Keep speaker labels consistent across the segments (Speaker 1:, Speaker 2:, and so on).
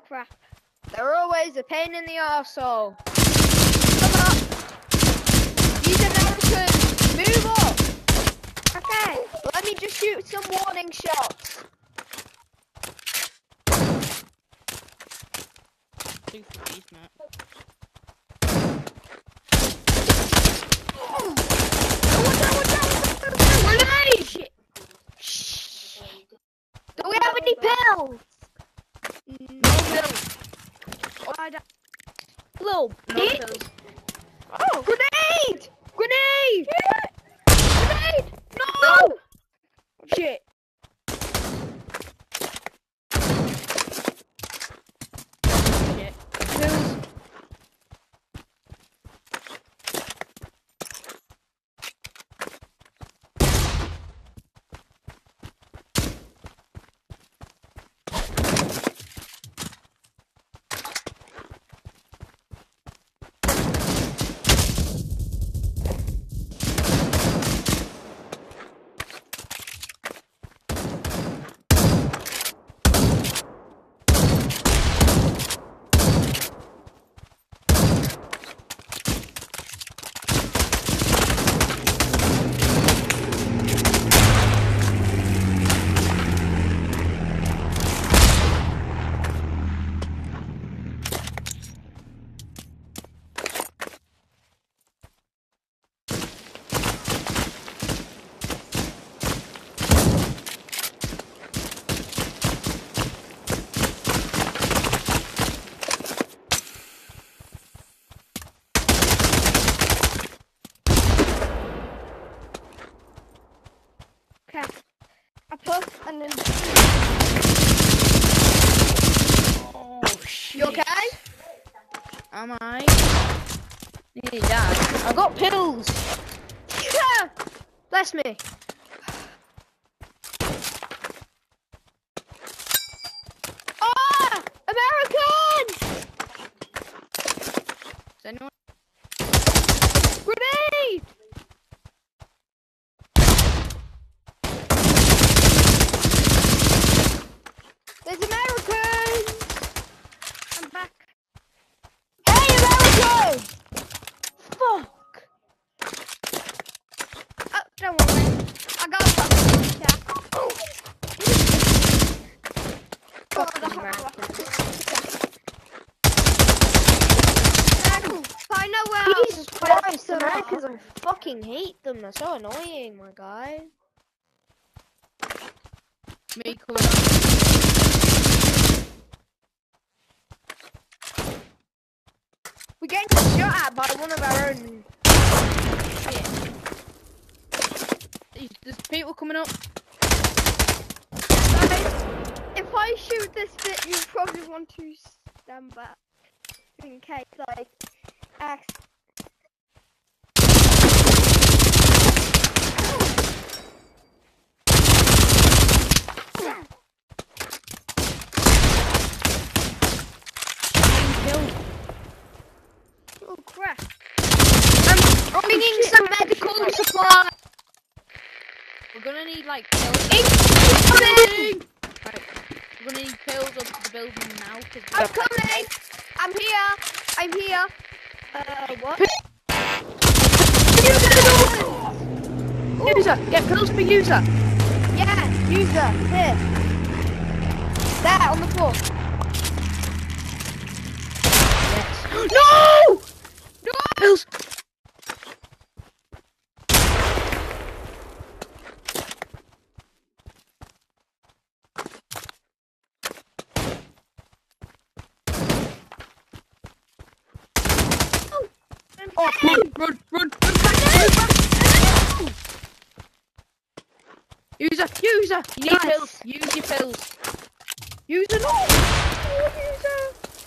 Speaker 1: Oh crap. They're always a pain in the arsehole. Come up. These Americans, move up. Okay, let me just shoot some warning shots.
Speaker 2: Two for these, Matt.
Speaker 1: Oh, watch out, watch out, watch out, Grenade! Shit. Shh. Do we have any pills?
Speaker 2: No pills.
Speaker 1: I Little bitch. Oh, grenade! Grenade! Grenade! No! Shit.
Speaker 2: Shit.
Speaker 1: Pills. Okay. I put and then.
Speaker 2: Oh shit.
Speaker 1: You okay?
Speaker 2: Am I? Nearly died. I got pills.
Speaker 1: Yeah. Bless me. Ah! American!
Speaker 2: Is anyone?
Speaker 1: Grenade! There's Americans! I'm back. Hey, American! Fuck! Oh, don't. I got something. Yeah. Oh.
Speaker 2: Fucking Americans.
Speaker 1: Find out where else.
Speaker 3: Jesus
Speaker 1: where else
Speaker 3: Christ. Americans, I fucking hate them. They're so annoying, my guy.
Speaker 2: Me coming up.
Speaker 1: We're getting shot at by one of our own.
Speaker 2: Shit. There's, there's people coming up.
Speaker 1: Guys, if I shoot this bit, you probably want to stand back in case I act.
Speaker 2: Killed.
Speaker 1: Oh crap! I'm bringing some medical supply.
Speaker 2: We're gonna need like pills.
Speaker 1: Incoming!
Speaker 2: Right. We're gonna need pills up to the building now. Cause
Speaker 1: I'm coming. I'm here. I'm here. Uh, what?
Speaker 3: User, get pills for user.
Speaker 1: Yeah, user. Here. There, on the floor.
Speaker 3: No!
Speaker 1: No!
Speaker 3: Pills.
Speaker 1: Oh,
Speaker 2: Run, run, run, run.
Speaker 3: User, user.
Speaker 2: You need
Speaker 1: Nice.
Speaker 2: pills. Use your pills.
Speaker 3: User, no.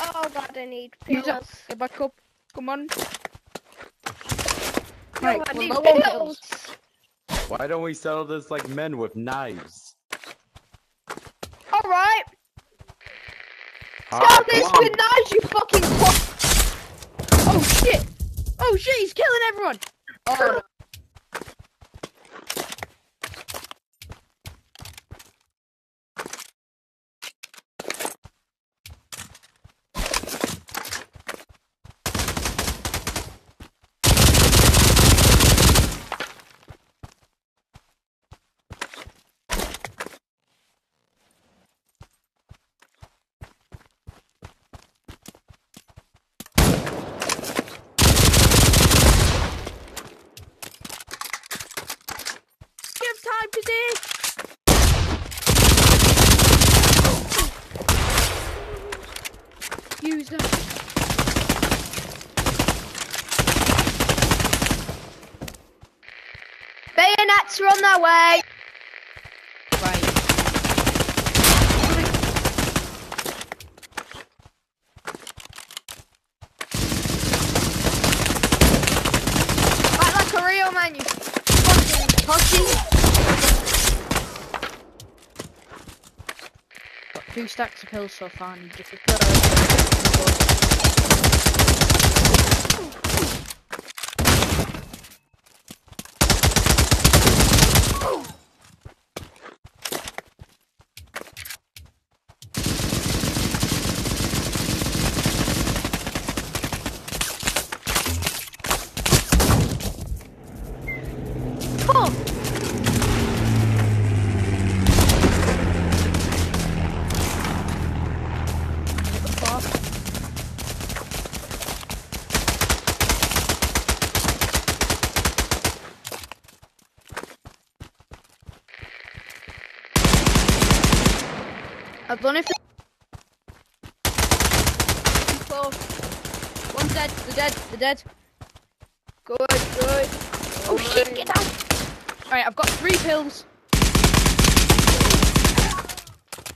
Speaker 1: Oh god, I need pills.
Speaker 2: User, get back up. Come on.
Speaker 1: No,
Speaker 2: Right,
Speaker 1: I need
Speaker 2: low on
Speaker 1: pills.
Speaker 4: Why don't we settle this like men with knives?
Speaker 1: All right.
Speaker 4: Ah,
Speaker 1: Stop this with knives, you fucking fuck.
Speaker 2: Oh shit! Oh shit! He's killing everyone! Oh, no. Give time to dig! User.
Speaker 1: Bayonets are on their way.
Speaker 2: Right.
Speaker 1: Fight like a real man, you pussy.
Speaker 2: Got two stacks of pills so far and just a I don't know if
Speaker 1: Close.
Speaker 2: one's dead, they're dead, they're dead.
Speaker 1: Good, good.
Speaker 2: Oh shit, get down! Alright, I've got three pills.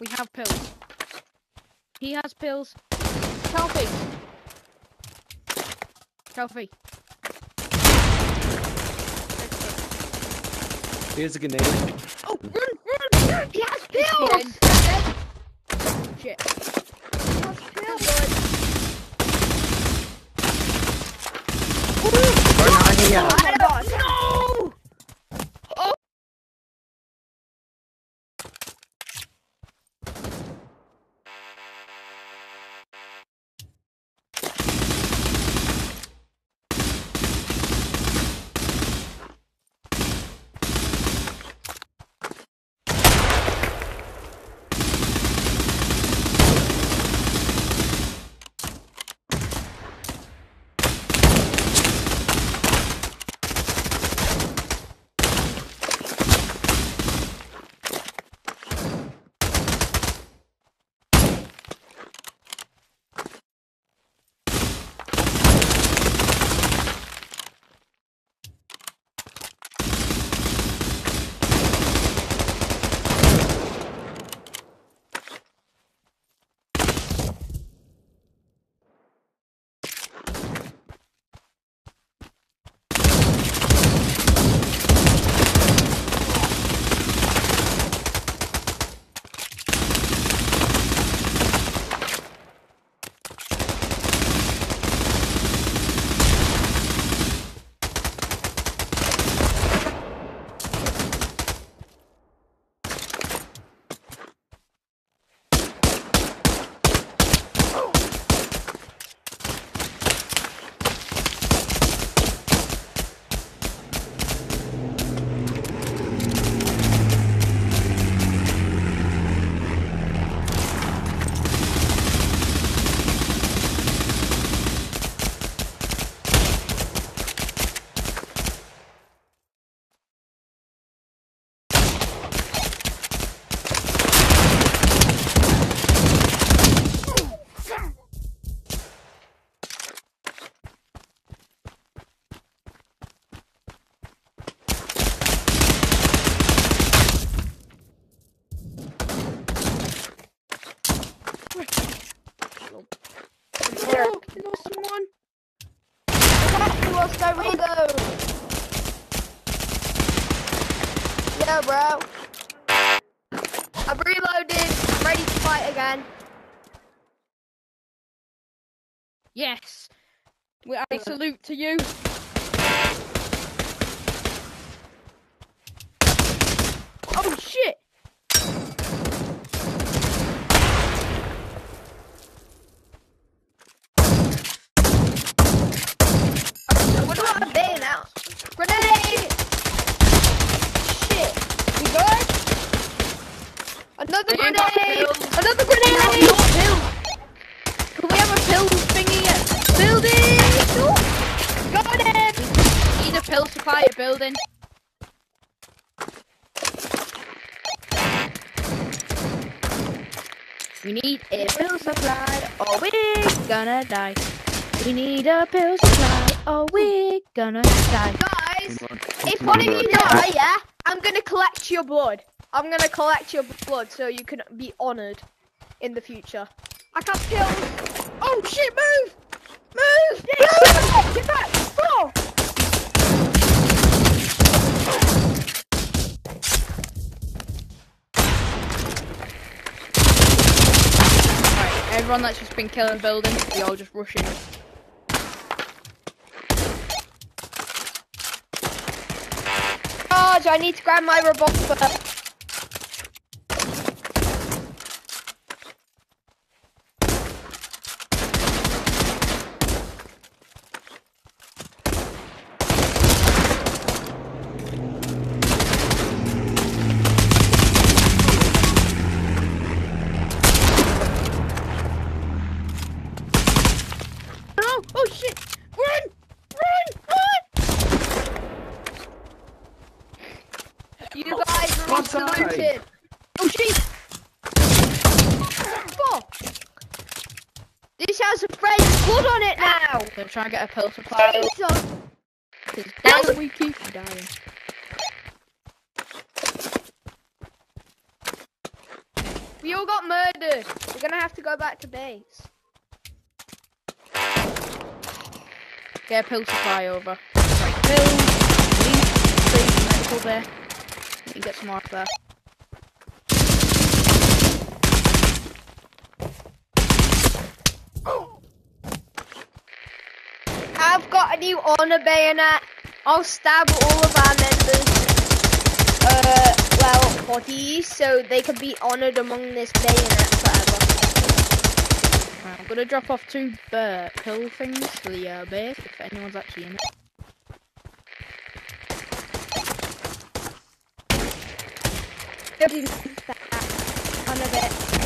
Speaker 2: We have pills. He has pills. Kelpie. Kelpie.
Speaker 4: Here's a grenade.
Speaker 2: Oh, run, run, run!
Speaker 1: He has
Speaker 2: He's
Speaker 1: pills.
Speaker 2: Dead. Shit.
Speaker 1: He has pills. I don't know.
Speaker 2: Yes. We, I uh, salute to you. Oh shit!
Speaker 1: What do I bay now? Grenade! Shit. We good? Another
Speaker 2: They ain't got
Speaker 1: grenade!
Speaker 2: pills.
Speaker 1: Another
Speaker 2: No,
Speaker 1: grenade!
Speaker 2: no pill. Can we have a pill thingy at building?
Speaker 1: Got him!
Speaker 2: Need a at building. We need a pill supply or we're gonna die. We need a pill supply or we're gonna die.
Speaker 1: Guys, if one of you die, yeah, I'm gonna collect your blood. I'm gonna collect your blood so you can be honored in the future. I got pills. Oh shit, move! Move! Move! Get back! Go!
Speaker 2: Right, everyone that's just been killing buildings, we all just rushing.
Speaker 1: Charge, I need to grab my revolver.
Speaker 2: No! Oh shit! Run! Run! Run!
Speaker 1: You guys are
Speaker 4: One side.
Speaker 1: absolute.
Speaker 2: Oh shit!
Speaker 1: Fuck! This has a fresh blood on it now!
Speaker 2: They're trying to get a pill supply. Because that's we keep dying.
Speaker 1: We all got murdered. We're gonna have to go back to base.
Speaker 2: Get a pill supply over. Right, pills, leaf, medical there. Let me get some more up there.
Speaker 1: I've got a honor bayonet. I'll stab all of our members, uh, well, bodies, so they can be honored among this bayonet forever.
Speaker 2: Right, I'm gonna drop off two pill things for the uh, base if anyone's actually in it.
Speaker 1: Honor bit.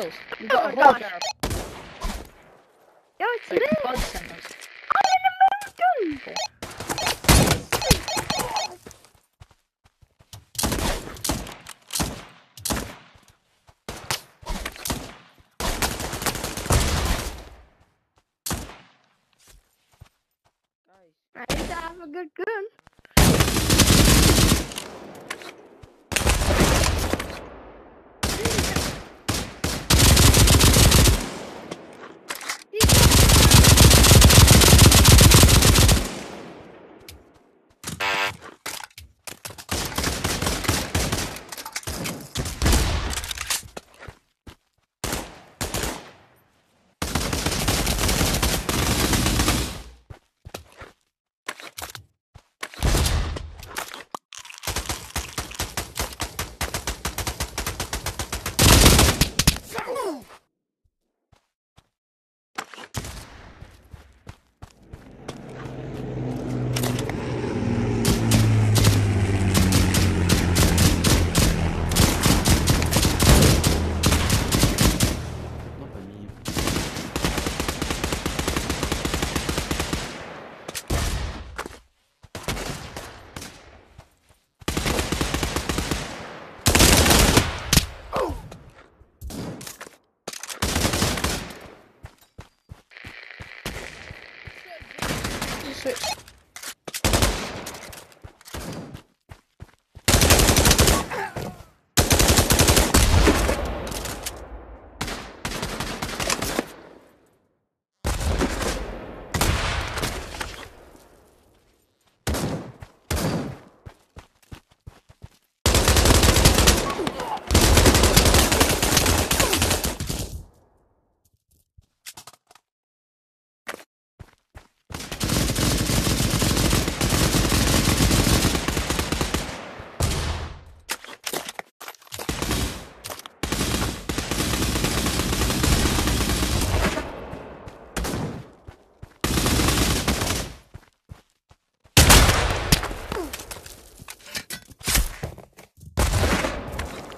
Speaker 2: Pills. We've got a whole jar of
Speaker 1: Yo, it's
Speaker 2: like,
Speaker 1: me.
Speaker 2: bud sent us.
Speaker 1: I'm an American. I used to have a good gun.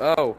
Speaker 4: Oh.